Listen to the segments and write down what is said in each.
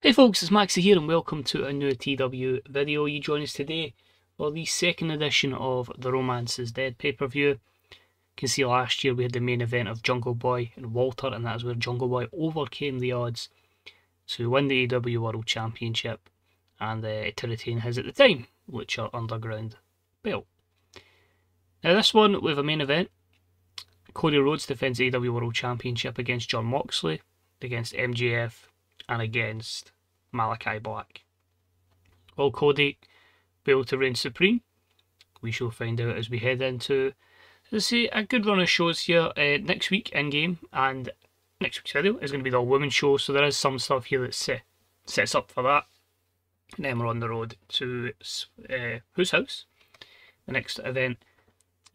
Hey folks, it's Maxi here and welcome to a new TEW video. You join us today for the second edition of the Romance is Dead pay-per-view. You can see last year we had the main event of Jungle Boy and Walter and that is where Jungle Boy overcame the odds to win the AEW World Championship and uh, to retain his at the time, which are Underground belt. Now this one with a main event, Cody Rhodes defends AEW World Championship against Jon Moxley, against MJF, and against Malakai Black. Will Cody be able to reign supreme? We shall find out as we head into, let's say, a good run of shows here uh, next week in game, and next week's video is going to be the women's show, so there is some stuff here that uh, sets up for that. And then we're on the road to uh, Whose House, the next event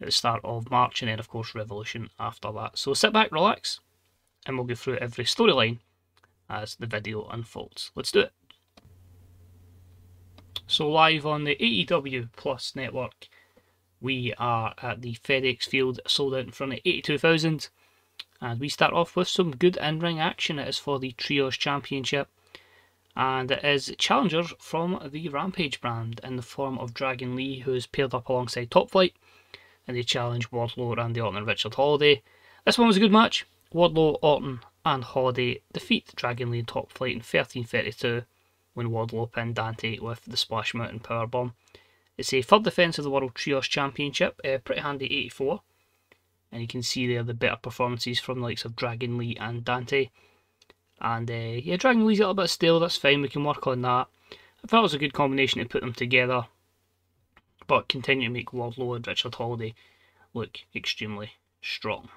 at the start of March, and then, of course, Revolution after that. So sit back, relax, and we'll go through every storyline as the video unfolds. Let's do it. So live on the AEW Plus network, we are at the FedEx Field, sold out in front of 82,000. And we start off with some good in-ring action. It is for the Trios Championship. And it is challengers from the Rampage brand in the form of Dragon Lee, who is paired up alongside Top Flight. And they challenge Wardlow, Randy Orton and Richard Holliday. This one was a good match. Wardlow, Orton and Holliday defeat Dragon Lee Top Flight in 1332 when Wardlow pinned Dante with the Splash Mountain Powerbomb. It's a third defence of the World Trios Championship, uh, pretty handy 84. And you can see there the better performances from the likes of Dragon Lee and Dante. And uh, yeah, Dragon Lee's a little bit stale, that's fine, we can work on that. I thought it was a good combination to put them together. But continue to make Wardlow and Richard Holliday look extremely strong.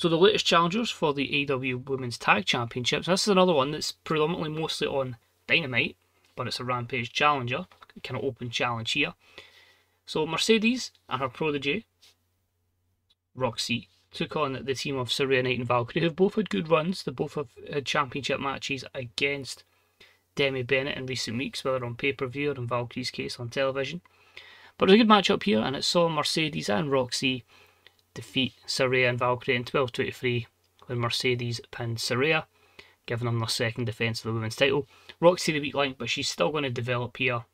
So the latest challengers for the AEW Women's Tag Championships. This is another one that's predominantly mostly on Dynamite, but it's a Rampage Challenger, kind of open challenge here. So Mercedes and her protege, Roxy, took on the team of Saraya Knight and Valkyrie, who've both had good runs. They both have had championship matches against Demi Bennett in recent weeks, whether on pay-per-view or in Valkyrie's case on television. But it was a good match up here, and it saw Mercedes and Roxy defeat Saraya and Valkyrie in 12-23 when Mercedes pinned Saraya, giving them their second defence of the women's title. Roxy the weak link, but she's still going to develop here.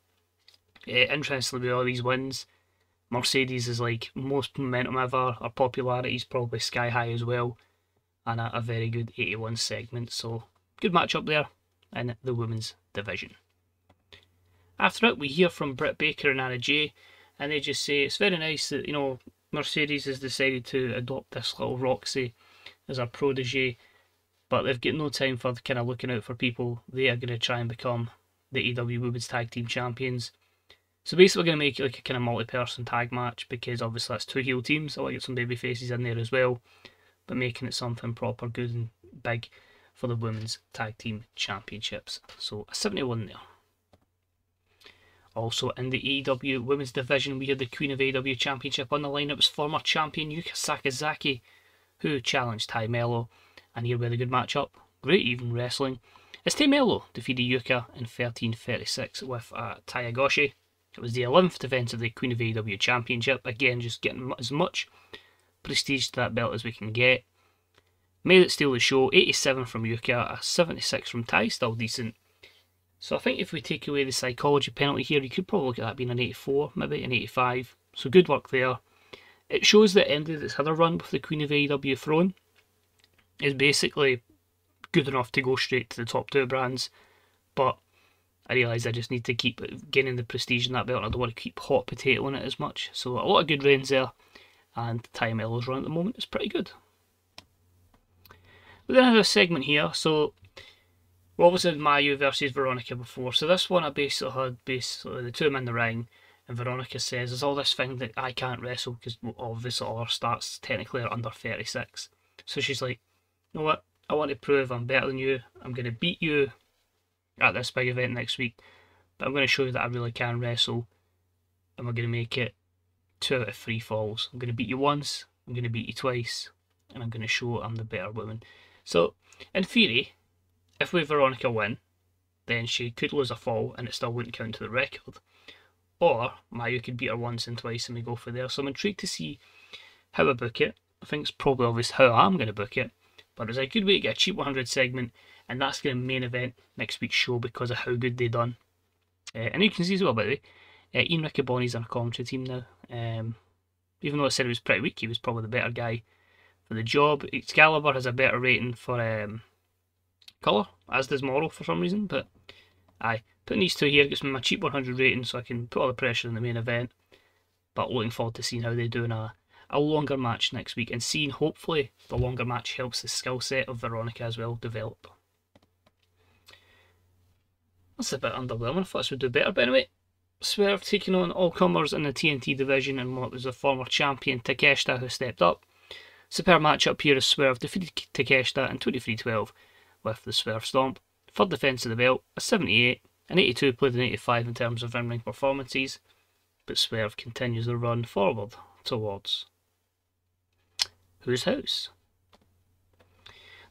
Uh, interestingly, with all these wins, Mercedes is like most momentum ever. Her popularity is probably sky high as well, and a, a very good 81 segment. So good match up there in the women's division. After it, we hear from Britt Baker and Anna Jay, and they just say it's very nice that you know Mercedes has decided to adopt this little Roxy as a protege, but they've got no time for kind of looking out for people. They are going to try and become the EW Women's Tag Team Champions. So basically, we're going to make it like a kind of multi-person tag match because obviously that's two heel teams. I want to get some baby faces in there as well, but making it something proper, good and big for the Women's Tag Team Championships. So a 71 there. Also in the AEW Women's Division, we had the Queen of AEW Championship on the line. It was former champion Yuka Sakazaki who challenged Tay Melo, and here we had a good matchup. Great even wrestling. As Tay Melo defeated Yuka in 1336 with uh, Tayagoshi. It was the 11th defence of the Queen of AEW Championship. Again, just getting as much prestige to that belt as we can get. Made it steal the show. 87 from Yuka, a 76 from Tay, still decent. So I think if we take away the psychology penalty here, you could probably at that being an 84, maybe an 85. So good work there. It shows that ended that's other run with the Queen of AEW throne is basically good enough to go straight to the top two brands. But I realise I just need to keep gaining the prestige in that belt. I don't want to keep hot potato on it as much. So a lot of good reigns there. And Tay Melo's run at the moment is pretty good. We then have a segment here. So what was in Mayu versus Veronica before? So this one I basically had basically the two of them in the ring, and Veronica says there's all this thing that I can't wrestle because obviously all our stats technically are under 36. So she's like, you know what? I want to prove I'm better than you. I'm going to beat you at this big event next week, but I'm going to show you that I really can wrestle, and we're going to make it two out of three falls. I'm going to beat you once, I'm going to beat you twice, and I'm going to show I'm the better woman. So, in theory, if we Veronica win, then she could lose a fall and it still wouldn't count to the record. Or Mayu could beat her once and twice and we go for there. So I'm intrigued to see how I book it. I think it's probably obvious how I'm going to book it. But it's a good way to get a cheap 100 segment and that's going to main event next week's show because of how good they done. Uh, and you can see as well, by the way, uh, Ian Riccaboni's on a commentary team now. Um, even though I said he was pretty weak, he was probably the better guy for the job. Excalibur has a better rating for um, colour, as does Morrow for some reason, but aye, putting these two here gets me my cheap 100 rating so I can put all the pressure in the main event. But looking forward to seeing how they do in a, a longer match next week and seeing hopefully the longer match helps the skill set of Veronica as well develop. That's a bit underwhelming. I thought this would do better, but anyway. Swerve taking on all comers in the TNT division and what was the former champion Takeshita who stepped up. Superb matchup here as Swerve defeated Takeshita in 23-12 with the Swerve Stomp. Third defence of the belt, a 78, an 82 played an 85 in terms of in-ring performances, but Swerve continues the run forward towards whose house?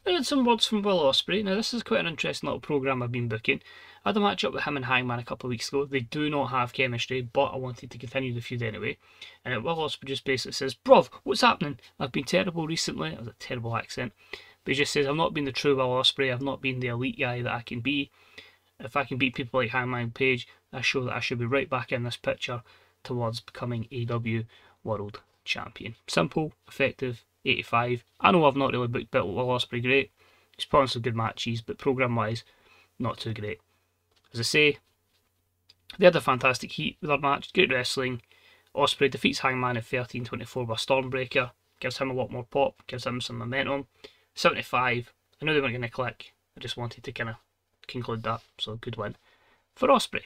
I had some words from Will Ospreay. Now this is quite an interesting little programme I've been booking. I had a match up with him and Hangman a couple of weeks ago. They do not have chemistry, but I wanted to continue the feud anyway. And Will Ospreay just basically says, Bruv, what's happening? I've been terrible recently. That was a terrible accent. But he just says, I've not been the true Will Ospreay. I've not been the elite guy that I can be. If I can beat people like Hangman Page, I show that I should be right back in this picture towards becoming AEW World Champion. Simple, effective, 85. I know I've not really booked Bill Will Ospreay great. He's put on some good matches, but program wise, not too great. As I say, they had a fantastic heat with their match, great wrestling. Ospreay defeats Hangman at 13-24 with Stormbreaker, gives him a lot more pop, gives him some momentum. 75, I know they weren't going to click, I just wanted to kind of conclude that, so good win for Ospreay.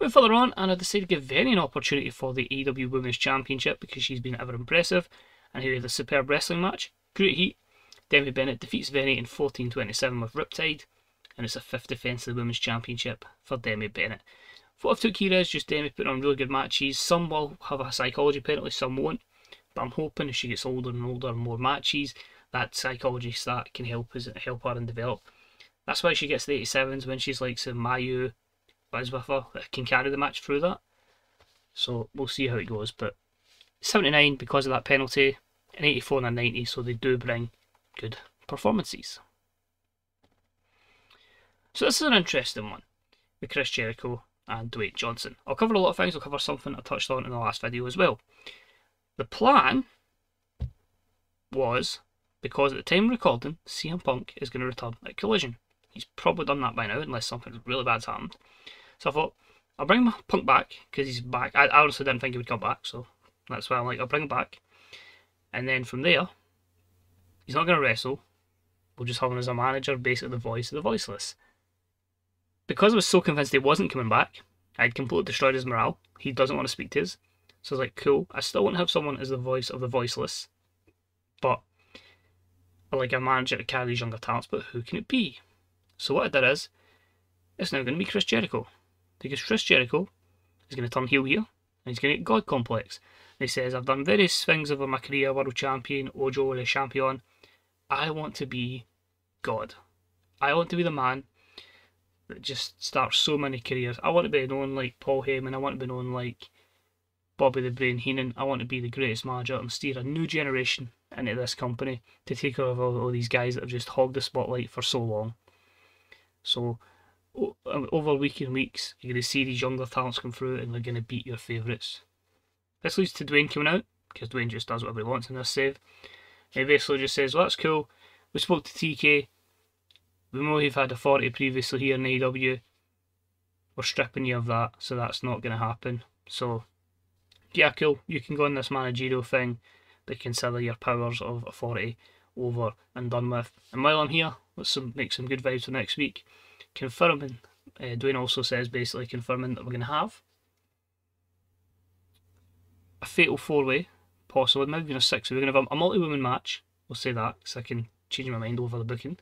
Move further on, and I decided to give Venny an opportunity for the AEW Women's Championship because she's been ever impressive, and here had a superb wrestling match. Great heat. Demi Bennett defeats Venny in 14-27 with Riptide, and it's a fifth defence of the Women's Championship for Demi Bennett. What I've took here is just Demi putting on really good matches. Some will have a psychology penalty, some won't. But I'm hoping as she gets older and older and more matches, that psychology start can help us help her and develop. That's why she gets the 87s when she's like some Mayu her that can carry the match through that. So we'll see how it goes. But 79 because of that penalty, and 84 and a 90, so they do bring good performances. So this is an interesting one with Chris Jericho and Dwayne Johnson. I'll cover a lot of things, I'll cover something I touched on in the last video as well. The plan was, because at the time of recording, CM Punk is going to return at Collision. He's probably done that by now, unless something really bad's happened. So I thought, I'll bring Punk back, because he's back. I, I honestly didn't think he would come back, so that's why I'm like, I'll bring him back. And then from there, he's not going to wrestle. We'll just have him as a manager, basically the voice of the voiceless because I was so convinced he wasn't coming back, I'd completely destroyed his morale. He doesn't want to speak to us. So I was like, cool, I still want to have someone as the voice of the voiceless. But like a manager to carry these younger talents, but who can it be? So what I did is, it's now going to be Chris Jericho. Because Chris Jericho is going to turn heel here, and he's going to get God complex. And he says, I've done various things over my career, world champion, Ojo, Le Champion. I want to be God. I want to be the man that just starts so many careers. I want to be known like Paul Heyman. I want to be known like Bobby the Brain Heenan. I want to be the greatest manager and steer a new generation into this company to take over all, all these guys that have just hogged the spotlight for so long. So um, over week and weeks, you're going to see these younger talents come through and they're going to beat your favourites. This leads to Dwayne coming out because Dwayne just does whatever he wants in this save. He basically just says, well, that's cool. We spoke to TK. We know you've had authority previously here in AEW. We're stripping you of that, so that's not going to happen. So, yeah, cool. You can go on this managerial thing, but consider your powers of authority over and done with. And while I'm here, let's some, make some good vibes for next week. Confirming, uh, Dwayne also says basically confirming that we're going to have a fatal four way, possibly, maybe even a six. We're going to have a multi woman match. We'll say that because I can change my mind over the booking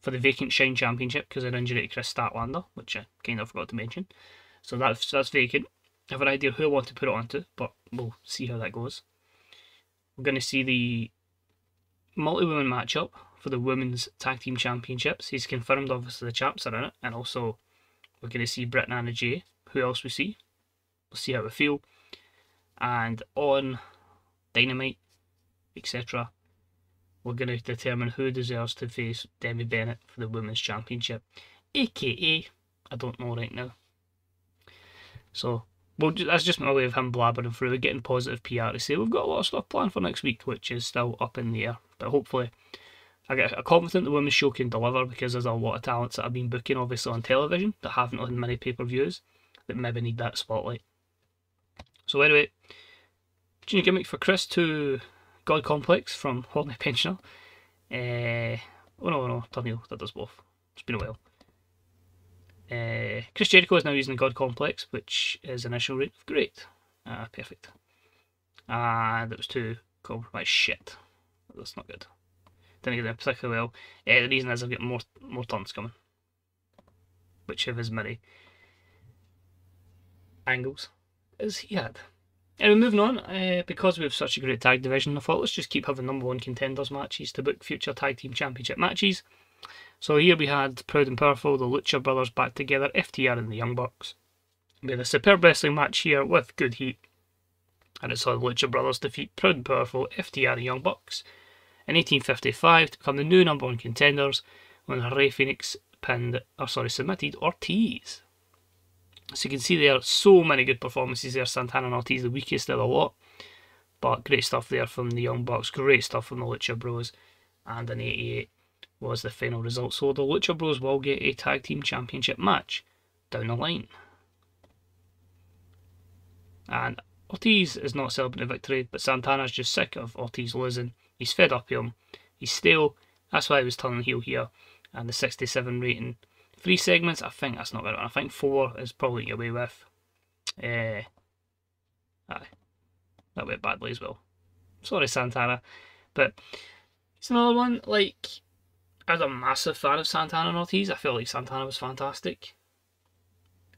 for the vacant Shine Championship because an injury to Kris Statlander, which I kind of forgot to mention. So that's that's vacant. I have an idea who I want to put it onto, but we'll see how that goes. We're going to see the multi-women matchup for the Women's Tag Team Championships. He's confirmed obviously the champs are in it, and also we're going to see Britt and Anna Jay. Who else we see? We'll see how we feel. And on Dynamite, etc we're going to determine who deserves to face Demi Bennett for the Women's Championship, aka I don't know right now. So well, that's just my way of him blabbering through, getting positive PR to say we've got a lot of stuff planned for next week, which is still up in the air. But hopefully, I get a confident the women's show can deliver because there's a lot of talents that I've been booking, obviously on television that haven't had many pay per views that maybe need that spotlight. So anyway, junior gimmick for Chris to God Complex from Horny Pensioner. Uh, oh no, no, Turnhill, that does both. It's been a while. Uh, Chris Jericho is now using the God Complex, which is initial rate of great. Ah, perfect. And it was too compromised shit. That's not good. Didn't get that particularly well. Uh, the reason is I've got more more turns coming. Which of his many angles as he had. Anyway, moving on, uh, because we have such a great tag division, I thought let's just keep having number one contenders matches to book future tag team championship matches. So here we had Proud and Powerful, the Lucha Brothers back together, FTR and the Young Bucks. We had a superb wrestling match here with good heat. And it saw the Lucha Brothers defeat Proud and Powerful, FTR and Young Bucks in 1855 to become the new number one contenders when Rey Fénix pinned, or sorry, submitted Ortiz. So you can see there are so many good performances there. Santana and Ortiz, the weakest of the lot. But great stuff there from the Young Bucks, great stuff from the Lucha Bros. And in 88 was the final result. So the Lucha Bros will get a tag team championship match down the line. And Ortiz is not celebrating victory, but Santana's just sick of Ortiz losing. He's fed up with him. He's stale. That's why he was turning heel here. And the 67 rating Three segments, I think that's not right. I think four is probably your way with. Uh, aye, that went badly as well. Sorry, Santana. But it's another one, like, I was a massive fan of Santana and Ortiz. I felt like Santana was fantastic.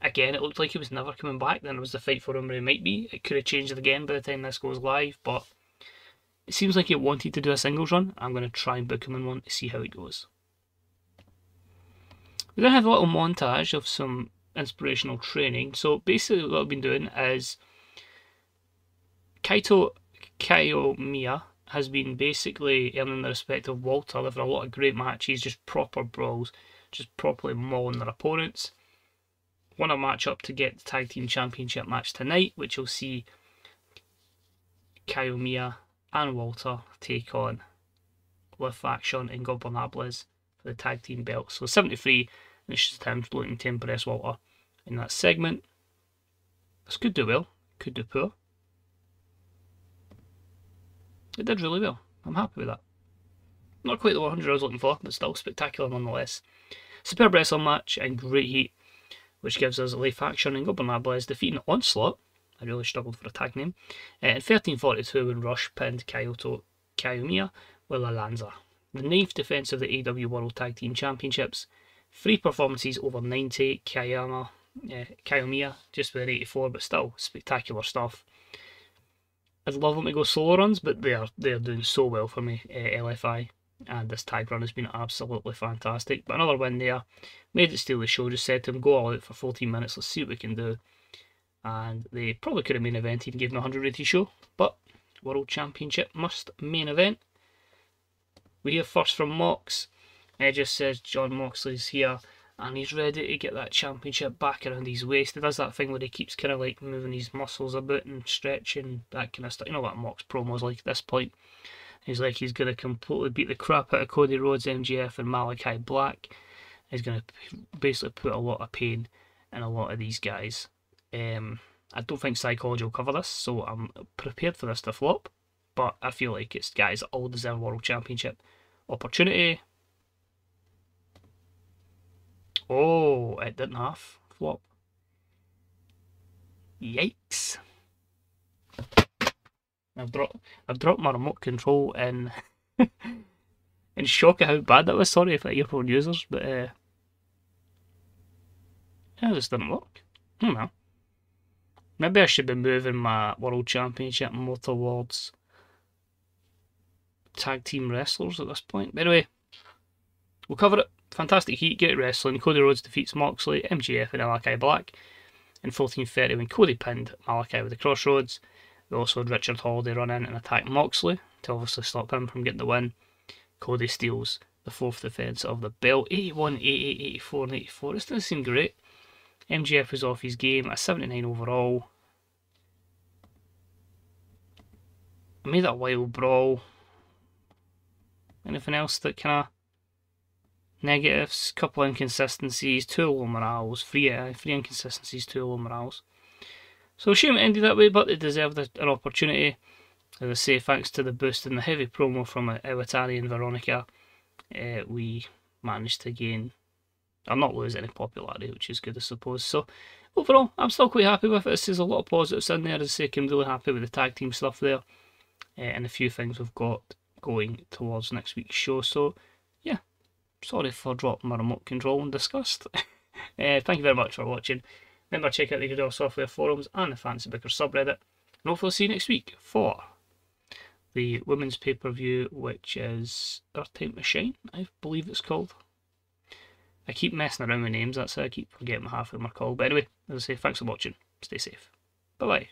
Again, it looked like he was never coming back. Then it was the fight for him where he might be. It could have changed again by the time this goes live, but it seems like he wanted to do a singles run. I'm going to try and book him in one to see how it goes. We're going to have a little montage of some inspirational training. So basically what I've been doing is Kaito Kiyomiya has been basically earning the respect of Walter. Had a lot of great matches, just proper brawls, just properly mauling their opponents. Won a match up to get the Tag Team Championship match tonight, which you'll see Kiyomiya and Walter take on with Faction and Gobernables for the Tag Team belt. So 73 it's just him looking to impress Walter in that segment. This could do well, could do poor. It did really well. I'm happy with that. Not quite the 100 I was looking for, but still spectacular nonetheless. Superb wrestling match and great heat, which gives us a Leif Faction and Gobernables defeating Onslaught. I really struggled for a tag name. In 1342 when Rush pinned Kaito Kiyomiya with a Lanza. The ninth defence of the AEW World Tag Team Championships Three performances over 90, Kayama, uh, Kiyomiya just with an 84, but still spectacular stuff. I'd love them to go solo runs, but they're they're doing so well for me, uh, LFI, and this tag run has been absolutely fantastic. But another win there, made it steal the show, just said to them, go all out for 14 minutes, let's see what we can do. And they probably could have main evented and given a 100 rated show, but World Championship must main event. We hear first from Mox. It just says John Moxley's here and he's ready to get that championship back around his waist. He does that thing where he keeps kind of like moving his muscles a bit and stretching, that kind of stuff. You know what Mox promos like at this point. He's like he's going to completely beat the crap out of Cody Rhodes, MJF, and Malakai Black. He's going to basically put a lot of pain in a lot of these guys. Um, I don't think psychology will cover this, so I'm prepared for this to flop. But I feel like it's guys all deserve world championship opportunity. Oh, it didn't half flop. Yikes. I've dropped I've dropped my remote control in in shock at how bad that was. Sorry for earphone users, but uh yeah, this didn't work. Oh well. Maybe I should be moving my World Championship more towards tag team wrestlers at this point. But anyway, we'll cover it Fantastic heat, great wrestling. Cody Rhodes defeats Moxley, MJF, and Malakai Black in 1430 when Cody pinned Malakai with the Crossroads. We also had Richard Holliday run in and attack Moxley to obviously stop him from getting the win. Cody steals the fourth defence of the belt. 81, 88, 84, and 84. This doesn't seem great. MJF is off his game at 79 overall. I made that wild brawl. Anything else that kind of negatives? Couple inconsistencies, two low morals, three, uh, three inconsistencies, two low morals. So shame it ended that way, but they deserved an opportunity. As I say, thanks to the boost and the heavy promo from uh, Iwatani and Veronica, uh, we managed to gain, or not lose any popularity, which is good, I suppose. So overall, I'm still quite happy with it. There's a lot of positives in there. As I say, I'm really happy with the tag team stuff there uh, and a few things we've got going towards next week's show. So, yeah, sorry for dropping my remote control and disgust. uh, thank you very much for watching. Remember, check out the Grey Dog Software forums and the Fantasy Booker subreddit. And hopefully, I'll see you next week for the women's pay per view, which is Earth Time to Shine, I believe it's called. I keep messing around with names, that's how I keep forgetting half of them are called. But anyway, as I say, thanks for watching. Stay safe. Bye bye.